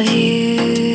of you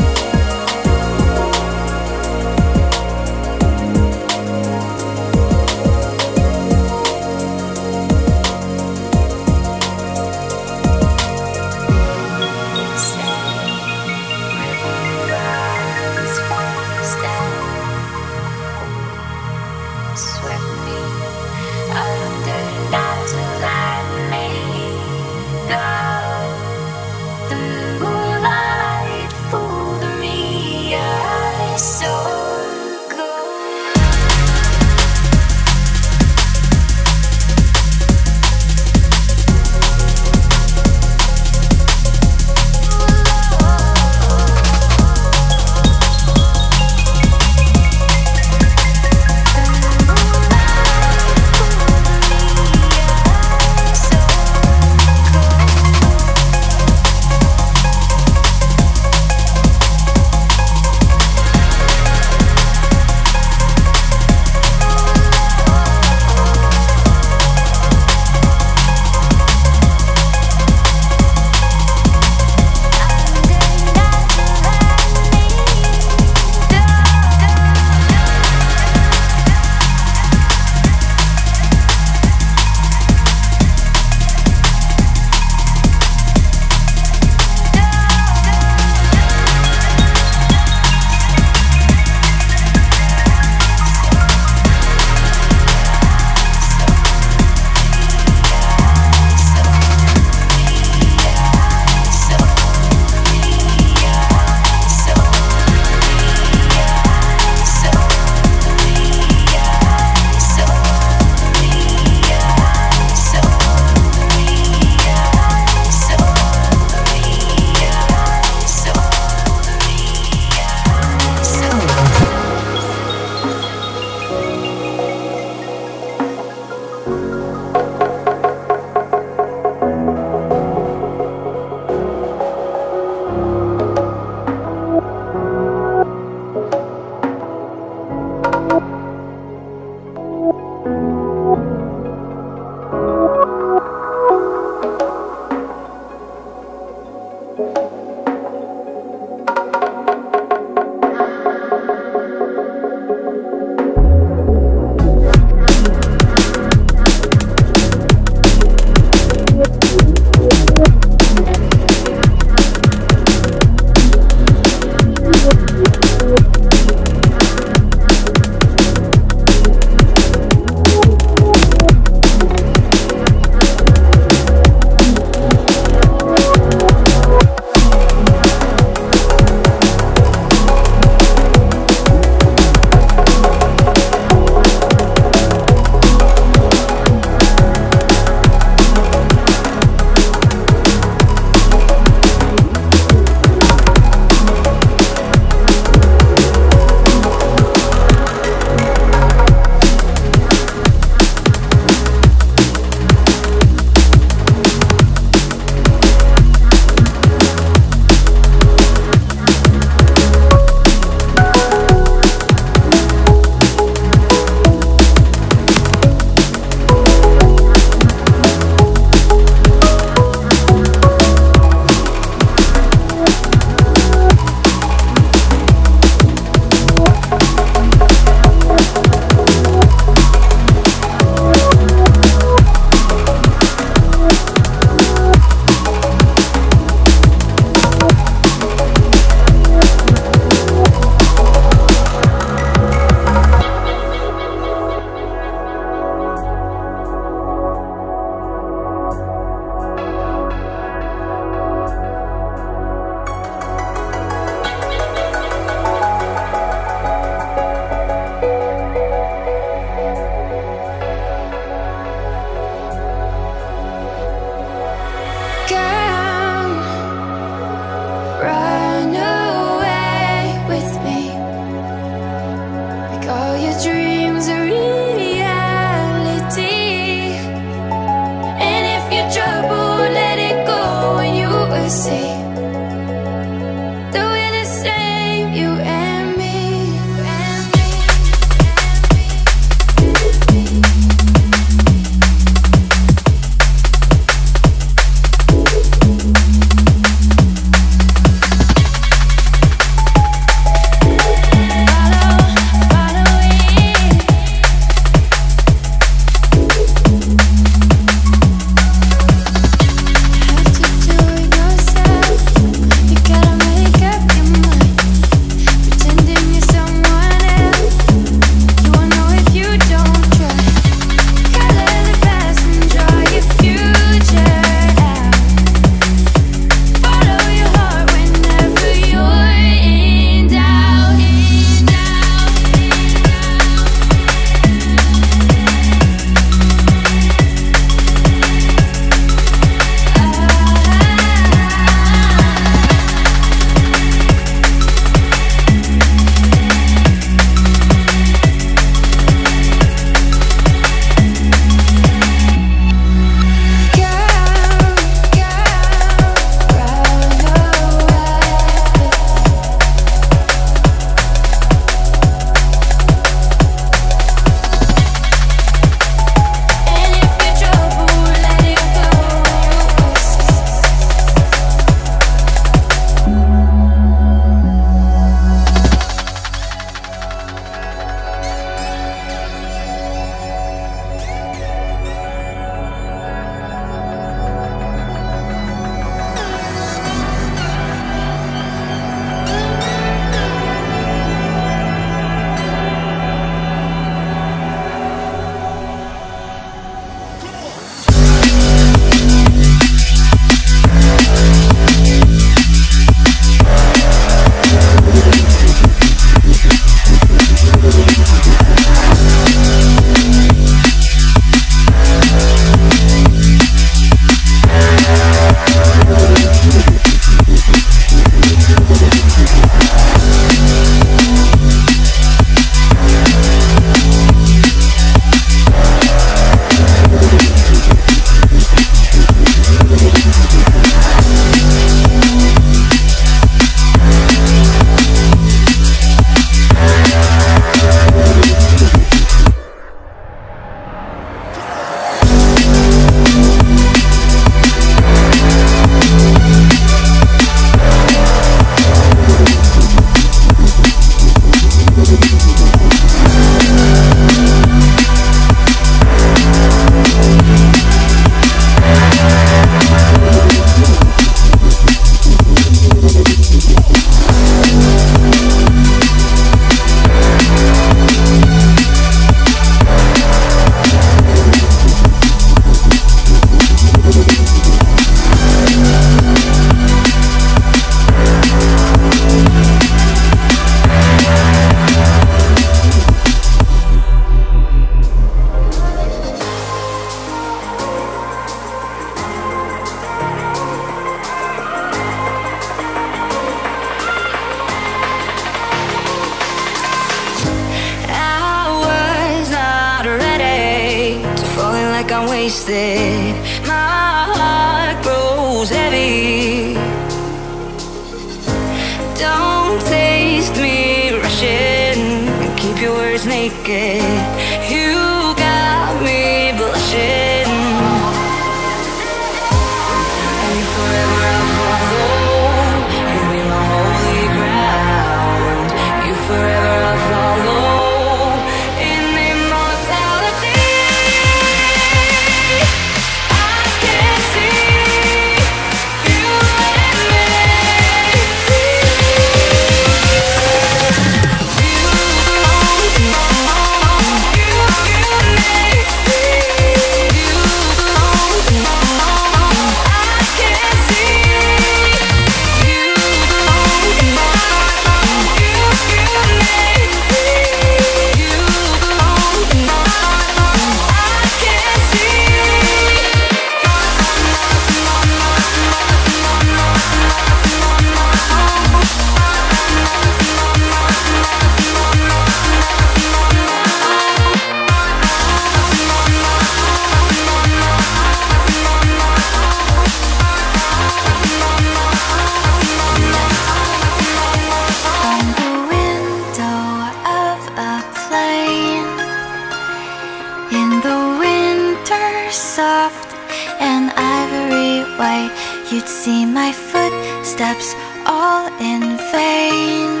You'd see my footsteps all in vain.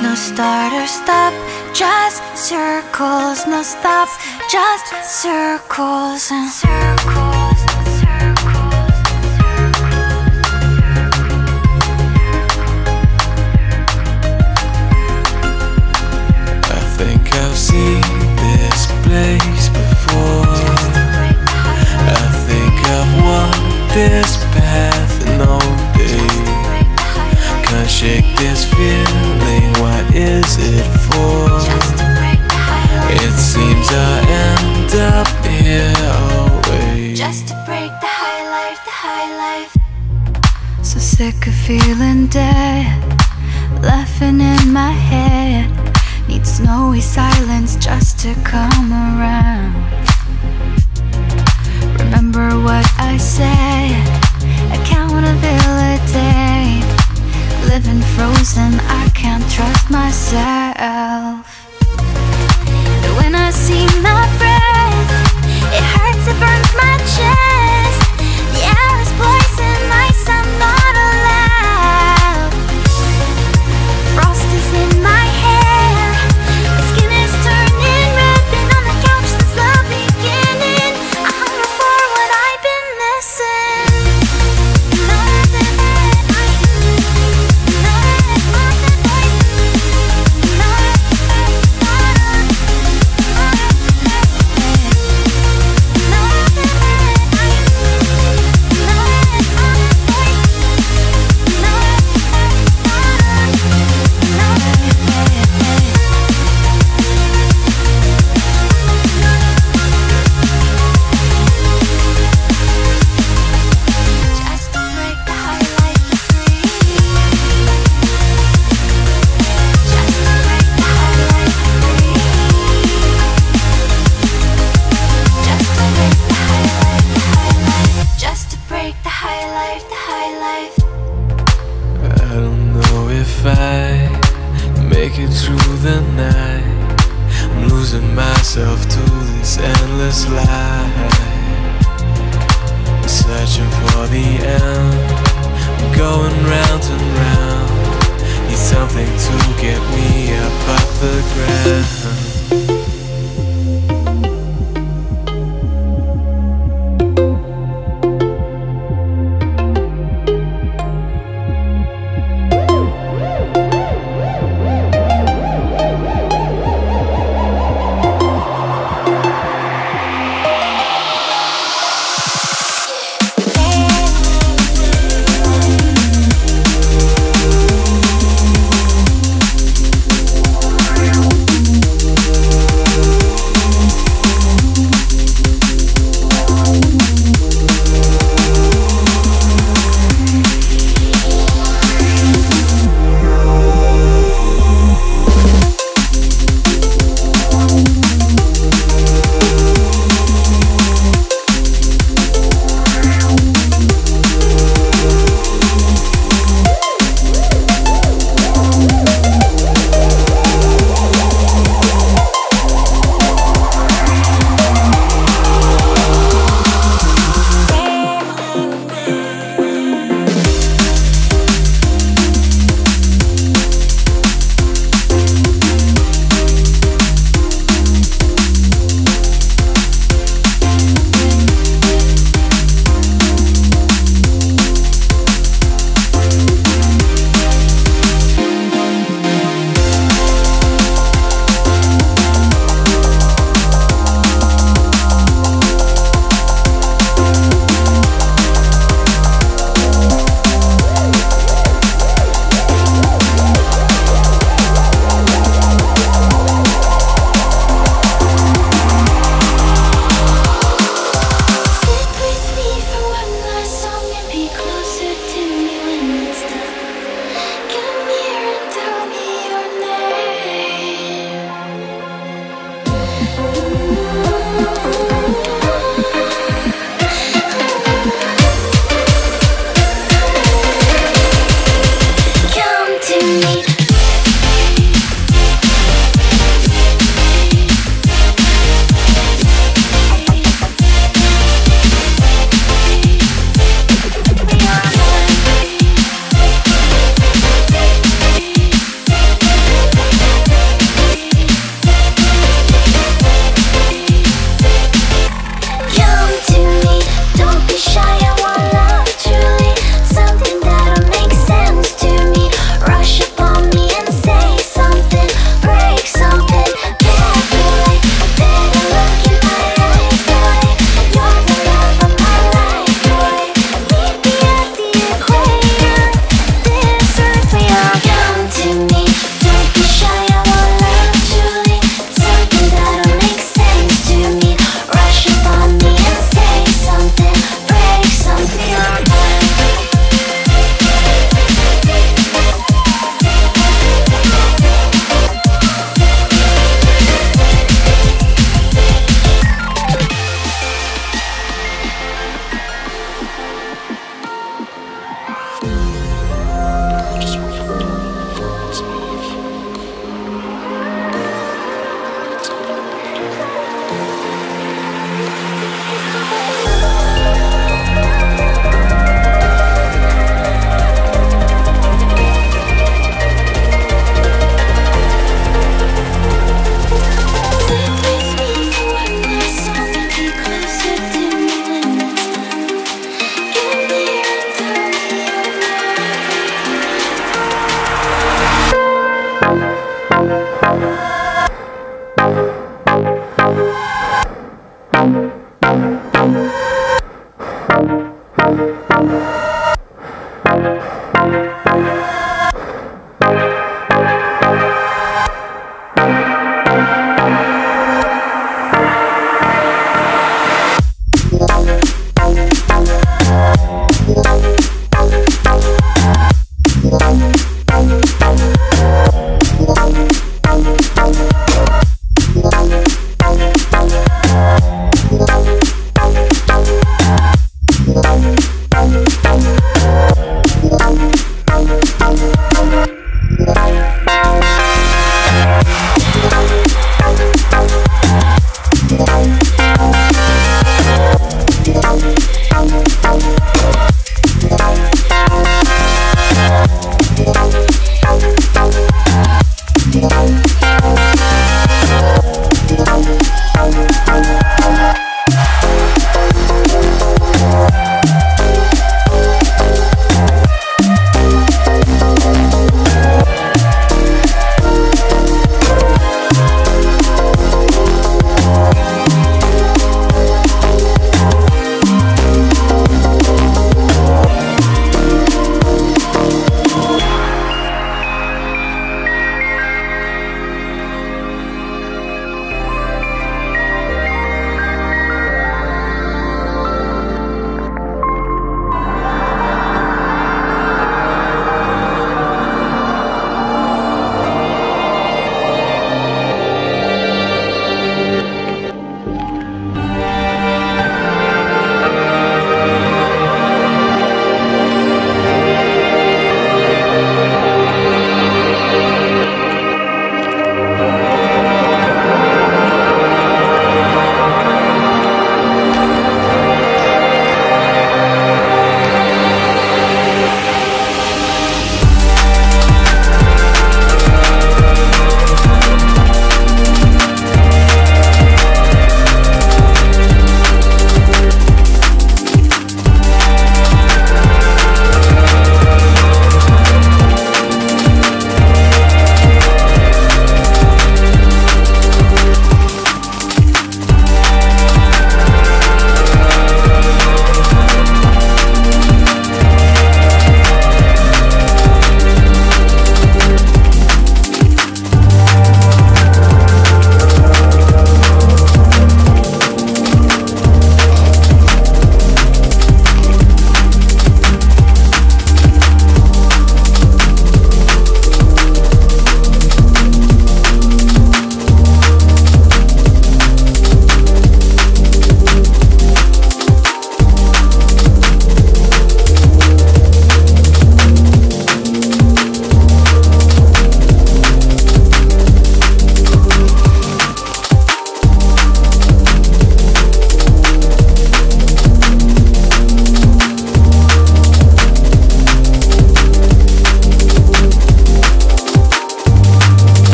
No start or stop, just circles No stop, just circles and circles. feeling dead, laughing in my head. Need snowy silence just to come around. Remember what I said, accountability. Living frozen, I can't trust myself. But when I see my breath, it hurts, it burns my chest.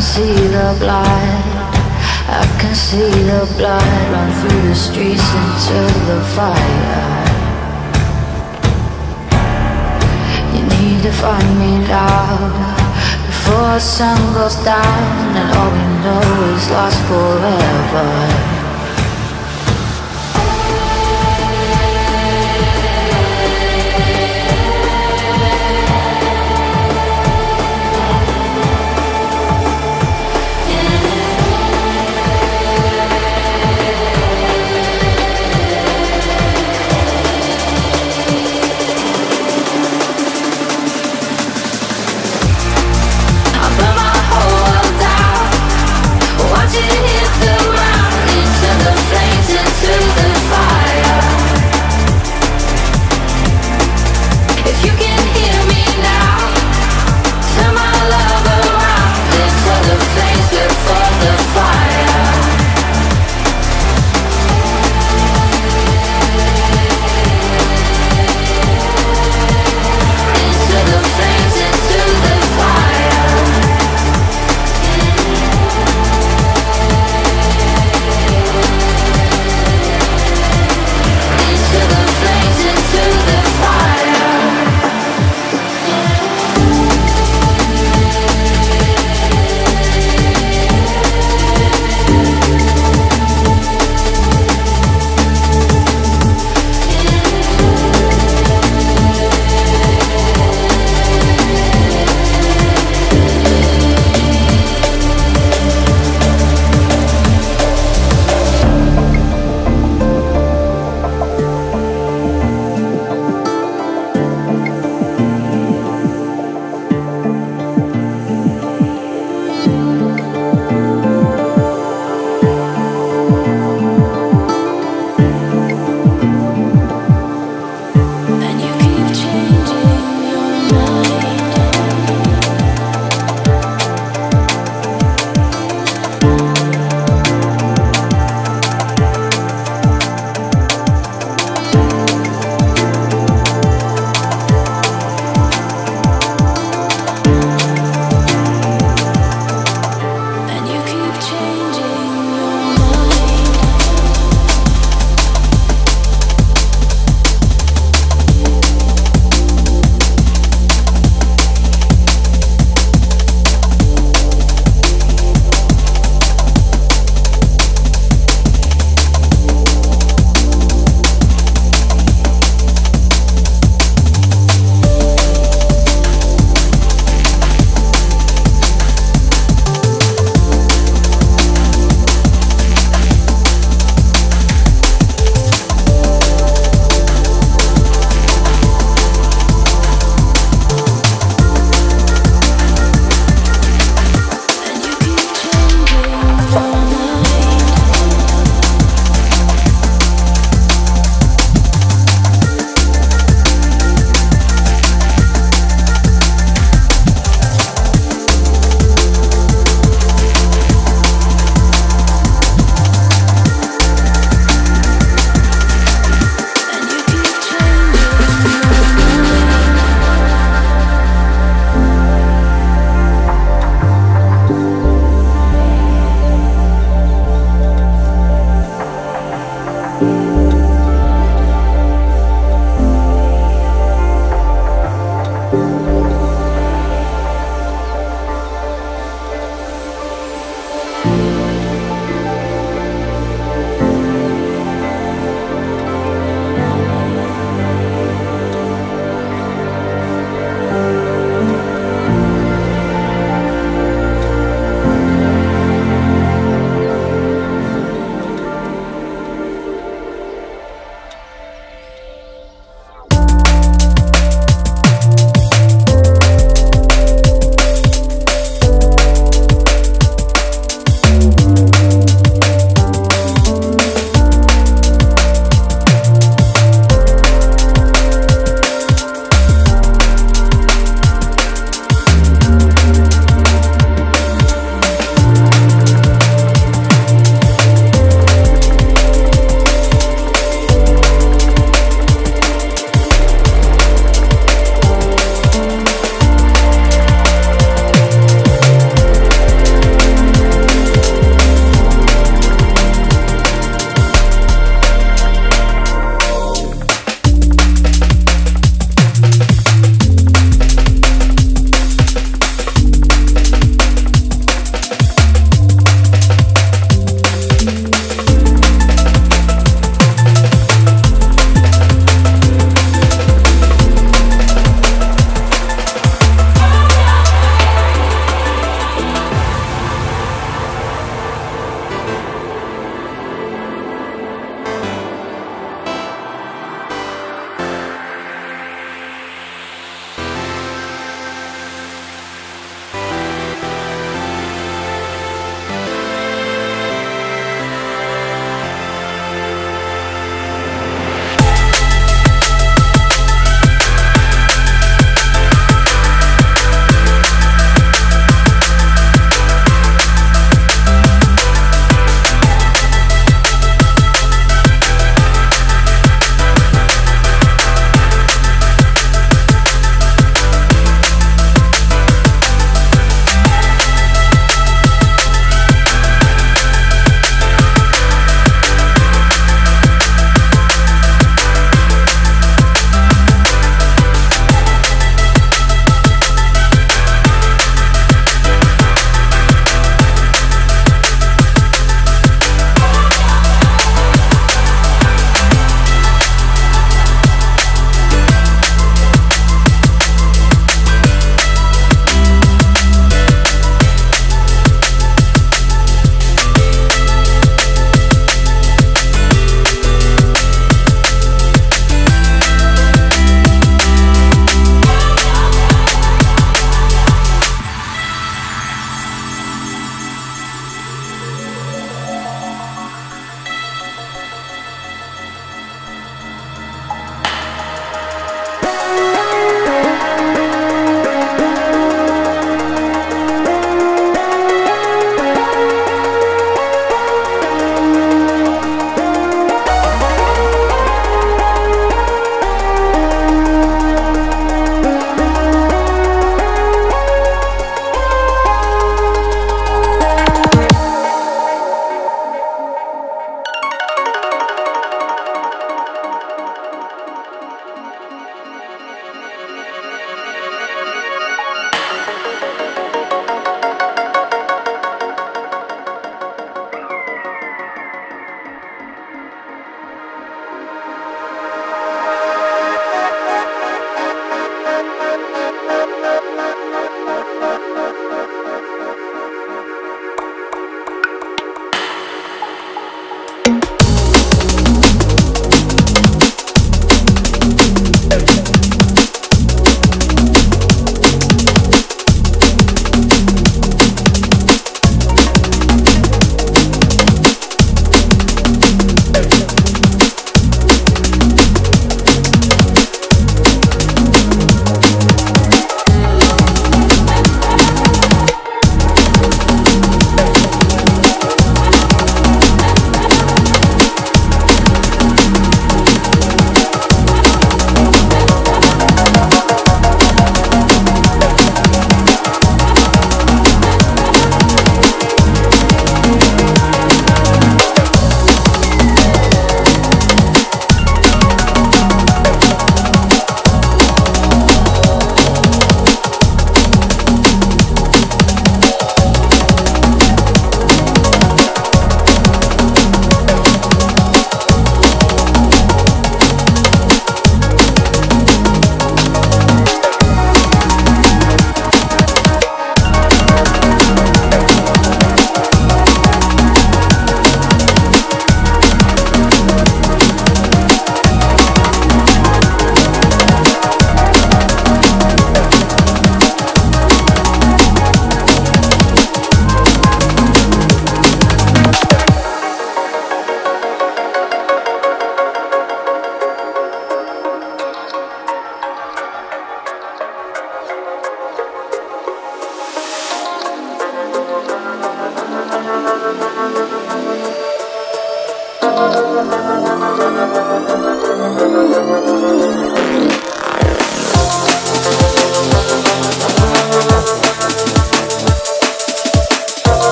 See the blood. I can see the blood run through the streets into the fire. You need to find me now before the sun goes down and all we know is lost forever.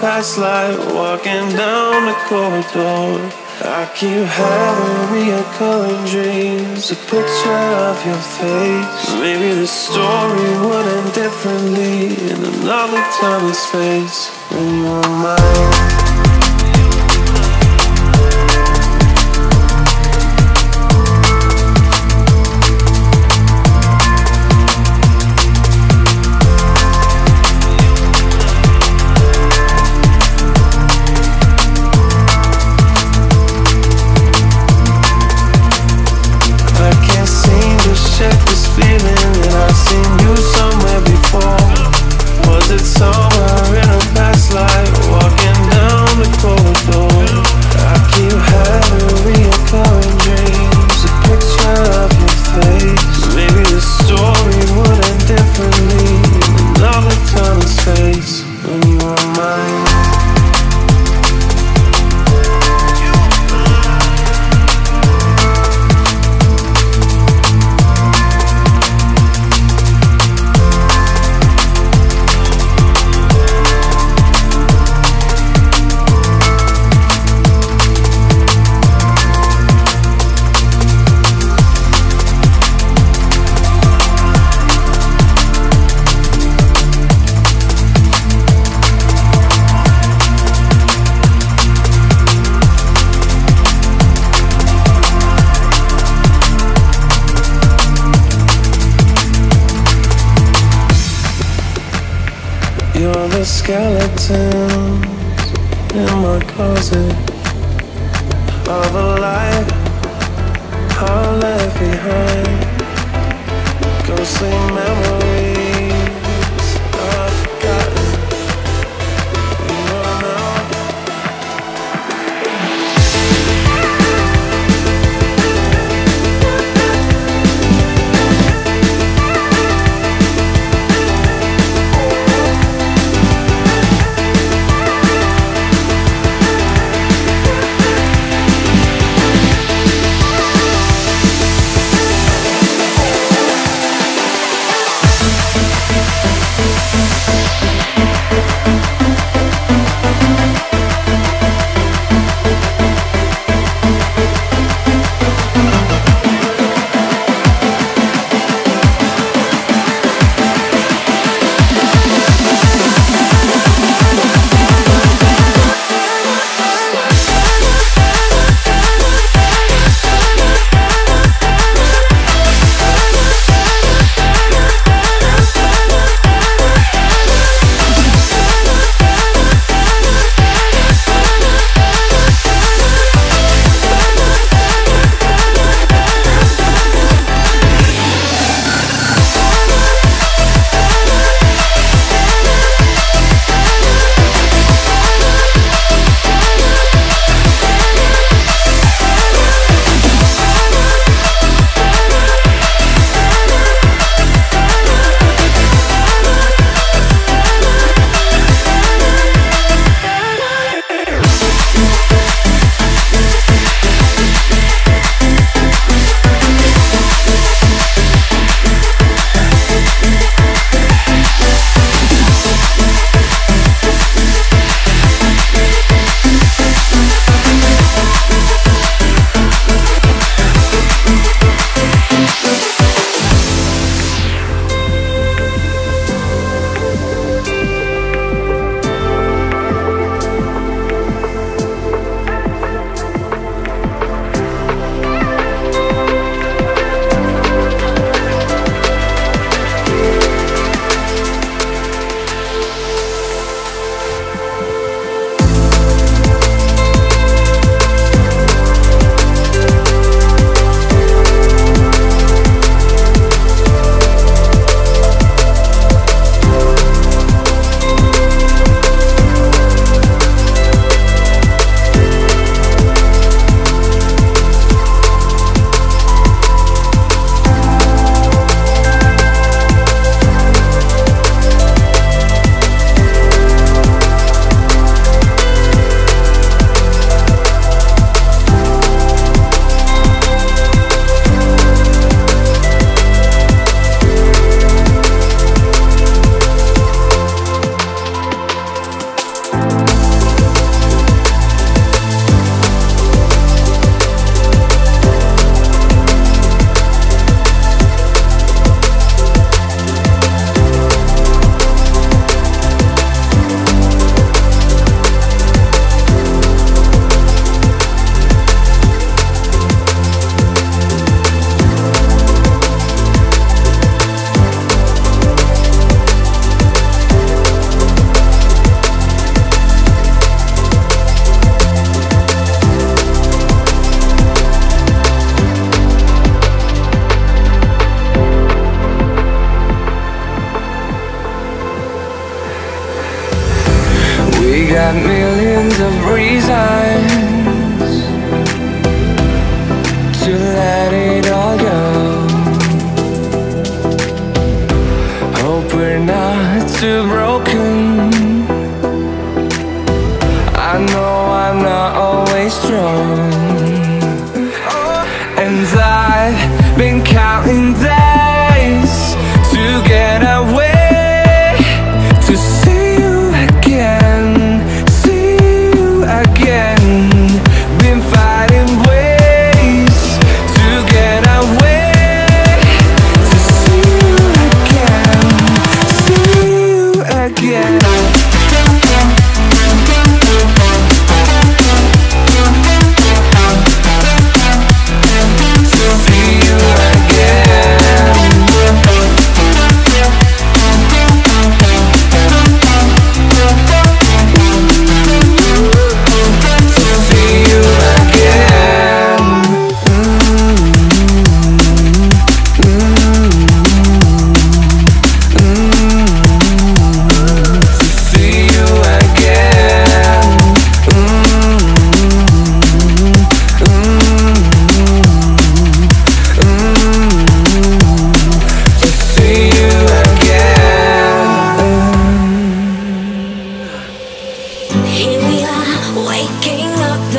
Past life, walking down the corridor? I keep having reoccurring dreams, a picture of your face. Maybe the story would end differently in another time and space when you were mine.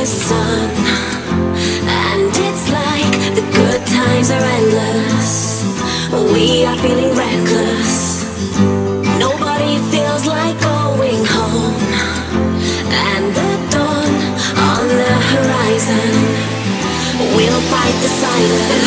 the sun. And it's like the good times are endless. We are feeling reckless. Nobody feels like going home. And the dawn on the horizon We'll fight the silence.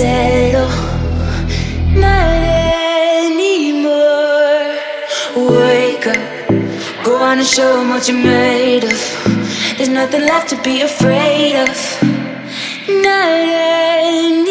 settle, not anymore. Wake up, go on and show them what you're made of. There's nothing left to be afraid of, not anymore.